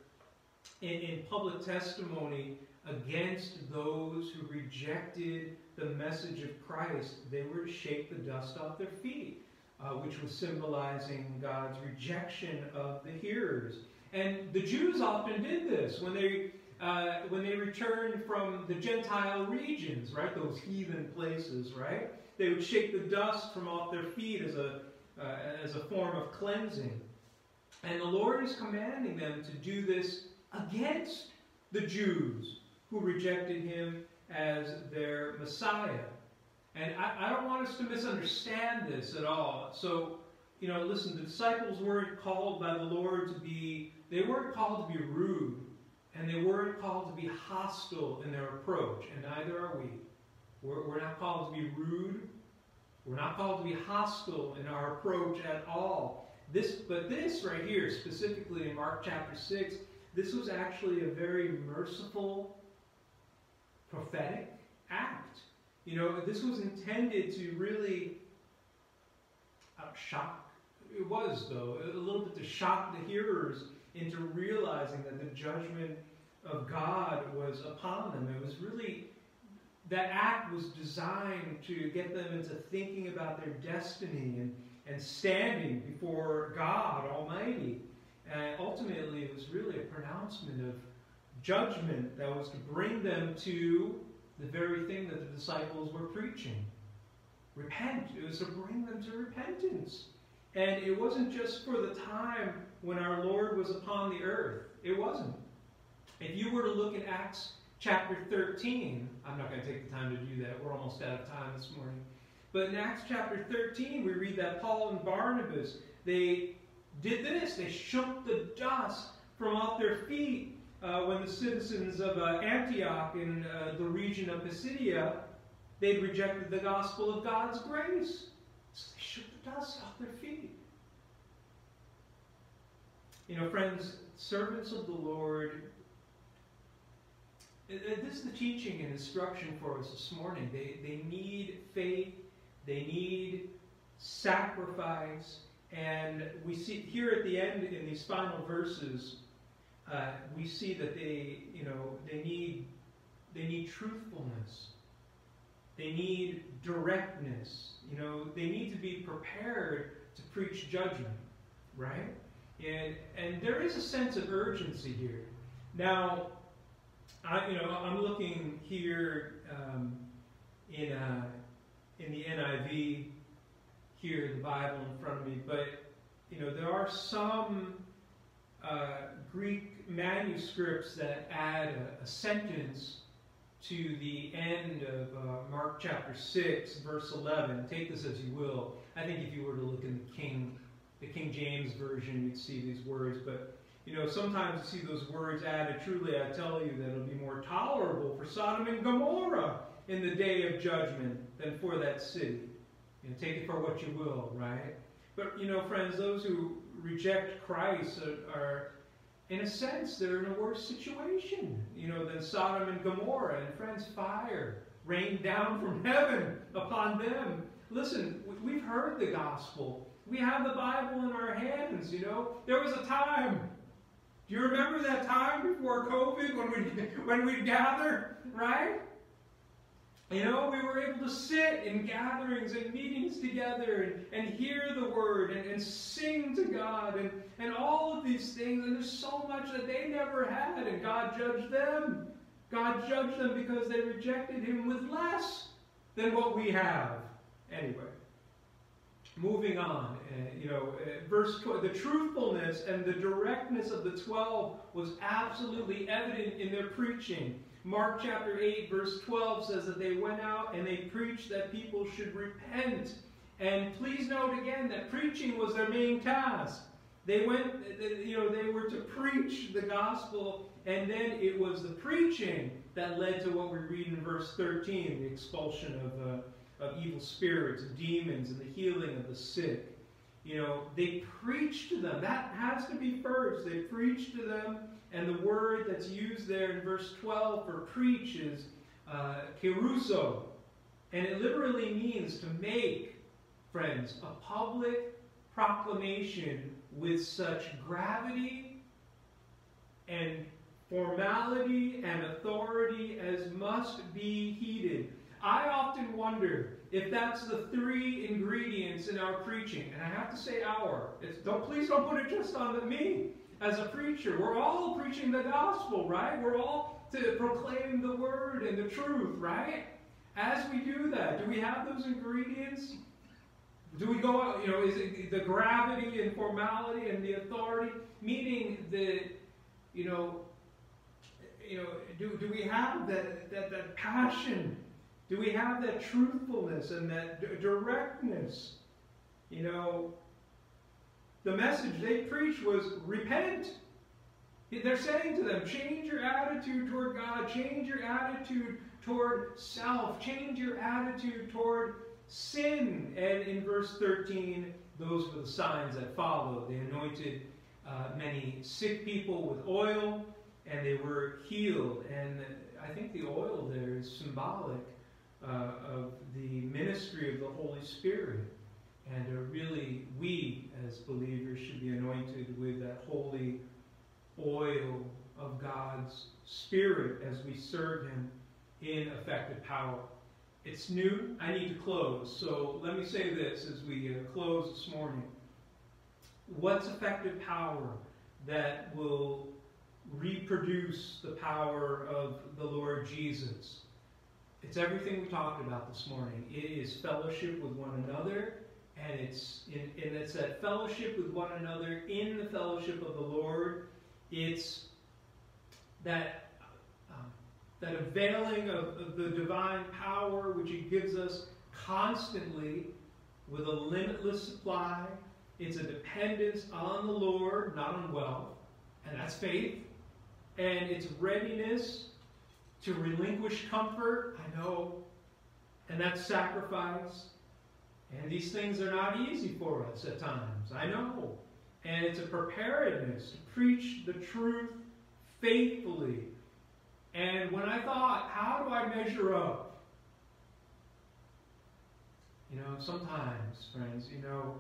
in, in public testimony against those who rejected the message of Christ, they were to shake the dust off their feet, uh, which was symbolizing God's rejection of the hearers. And the Jews often did this when they uh, when they returned from the Gentile regions, right? Those heathen places, right? They would shake the dust from off their feet as a uh, as a form of cleansing. And the Lord is commanding them to do this against the Jews who rejected him as their Messiah. And I, I, don't want us to misunderstand this at all. So, you know, listen, the disciples weren't called by the Lord to be, they weren't called to be rude, and they weren't called to be hostile in their approach, and neither are we. We're, we're not called to be rude. We're not called to be hostile in our approach at all. This, but this right here, specifically in Mark chapter 6, this was actually a very merciful prophetic act. You know, this was intended to really uh, shock. It was, though, a little bit to shock the hearers into realizing that the judgment of God was upon them. It was really, that act was designed to get them into thinking about their destiny and, and standing before God Almighty. And ultimately, it was really a pronouncement of judgment that was to bring them to the very thing that the disciples were preaching. Repent. It was to bring them to repentance. And it wasn't just for the time when our Lord was upon the earth. It wasn't. If you were to look at Acts chapter 13, I'm not going to take the time to do that. We're almost out of time this morning. But in Acts chapter 13, we read that Paul and Barnabas, they did this. They shook the dust from off their feet uh, when the citizens of uh, Antioch in uh, the region of Pisidia, they'd rejected the gospel of God's grace. So they shook the dust off their feet. You know, friends, servants of the Lord, this is the teaching and instruction for us this morning. They, they need faith, they need sacrifice, and we see here at the end in these final verses, uh, we see that they, you know, they need, they need truthfulness. They need directness. You know, they need to be prepared to preach judgment, right? And and there is a sense of urgency here. Now, I, you know, I'm looking here um, in uh, in the NIV here, the Bible in front of me, but you know, there are some uh, Greek manuscripts that add a, a, sentence to the end of uh, Mark chapter 6, verse 11. Take this as you will. I think if you were to look in the King, the King James Version, you'd see these words. But, you know, sometimes you see those words added. Truly, I tell you that it'll be more tolerable for Sodom and Gomorrah in the day of judgment than for that city. You know, take it for what you will, right? But, you know, friends, those who reject Christ are, are in a sense, they're in a worse situation, you know, than Sodom and Gomorrah. And friends, fire rained down from heaven upon them. Listen, we've heard the gospel. we have the Bible in our hands, you know. There was a time. Do you remember that time before COVID when we when we'd gather, right? You know, we were able to sit in gatherings and meetings together and, and hear the word and, and sing to God and, and all of these things. And there's so much that they never had, and God judged them. God judged them because they rejected Him with less than what we have. Anyway, moving on, uh, you know, uh, verse 12, the truthfulness and the directness of the 12 was absolutely evident in their preaching. Mark chapter 8, verse 12 says that they went out and they preached that people should repent. And please note again that preaching was their main task. They went, you know, they were to preach the gospel, and then it was the preaching that led to what we read in verse 13 the expulsion of, uh, of evil spirits, demons, and the healing of the sick. You know, they preached to them. That has to be first. They preached to them and the word that's used there in verse 12 for preach is uh, keruso. And it literally means to make, friends, a public proclamation with such gravity and formality and authority as must be heeded. I often wonder if that's the three ingredients in our preaching. And I have to say our. It's, don't, please don't put it just on me as a preacher. We're all preaching the gospel, right? We're all to proclaim the word and the truth, right? As we do that, do we have those ingredients? Do we go out, you know, is it the gravity and formality and the authority? Meaning the, you know, you know, do, do we have that, that, that passion? Do we have that truthfulness and that directness? You know, the message they preached was repent. They're saying to them, change your attitude toward God, change your attitude toward self, change your attitude toward sin. And in verse 13, those were the signs that followed. They anointed uh, many sick people with oil, and they were healed. And I think the oil there is symbolic uh, of the ministry of the Holy Spirit. And really, we as believers should be anointed with that holy oil of God's Spirit as we serve Him in effective power. It's new. I need to close. So let me say this as we uh, close this morning. What's effective power that will reproduce the power of the Lord Jesus? It's everything we talked about this morning. It is fellowship with one another and it's in, and it's that fellowship with one another in the fellowship of the Lord. It's that um, that availing of, of the divine power which He gives us constantly with a limitless supply. It's a dependence on the Lord, not on wealth, and that's faith. And it's readiness to relinquish comfort, I know, and that's sacrifice. And these things are not easy for us at times, I know. And it's a preparedness to preach the truth faithfully. And when I thought, how do I measure up? You know, sometimes, friends, you know,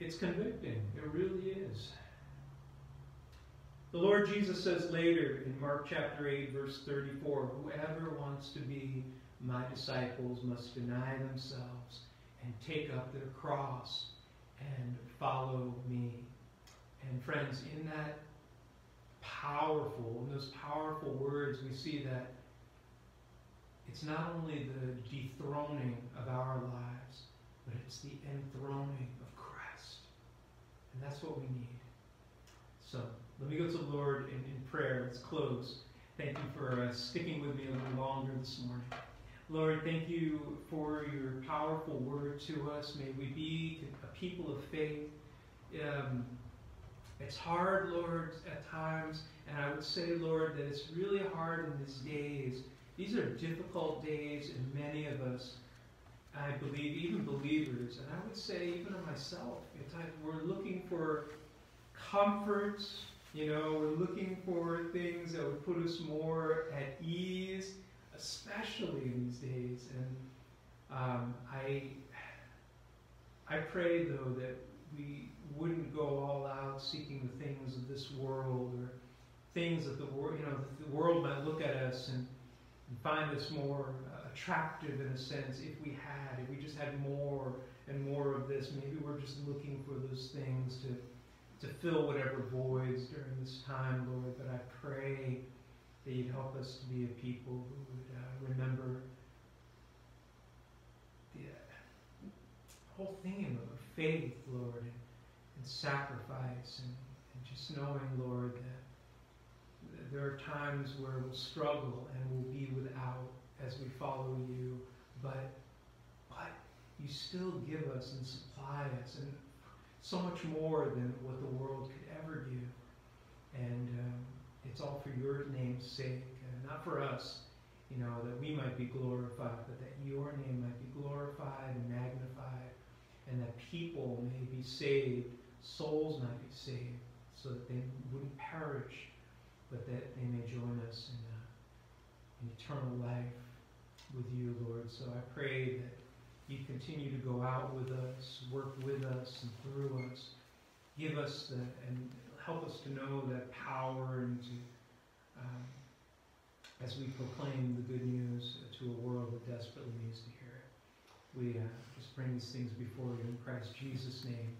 it's convicting. It really is. The Lord Jesus says later in Mark chapter 8, verse 34, whoever wants to be my disciples must deny themselves and take up their cross and follow me. And friends, in that powerful, in those powerful words, we see that it's not only the dethroning of our lives, but it's the enthroning of Christ. And that's what we need. So let me go to the Lord in, in prayer. Let's close. Thank you for uh, sticking with me a little longer this morning. Lord, thank you for your powerful word to us. May we be a people of faith. Um, it's hard, Lord, at times, and I would say, Lord, that it's really hard in these days. These are difficult days, and many of us, I believe, even believers, and I would say even myself, we're looking for comforts, you know, we're looking for things that would put us more at ease especially in these days. And um, I, I pray, though, that we wouldn't go all out seeking the things of this world or things that the world, you know, the world might look at us and, and find us more uh, attractive in a sense if we had, if we just had more and more of this. Maybe we're just looking for those things to to fill whatever voids during this time, Lord. But I pray that you'd help us to be a people who would remember the uh, whole theme of faith, Lord, and, and sacrifice, and, and just knowing, Lord, that there are times where we'll struggle and we'll be without as we follow you, but but you still give us and supply us, and so much more than what the world could ever do. And um, it's all for your name's sake, uh, not for us, you know, that we might be glorified, but that your name might be glorified and magnified, and that people may be saved, souls might be saved, so that they wouldn't perish, but that they may join us in, uh, in eternal life with you, Lord. So I pray that you continue to go out with us, work with us and through us. Give us the, and help us to know that power and to, um, as we proclaim the good news to a world that desperately needs to hear it. We uh, just bring these things before you in Christ Jesus' name.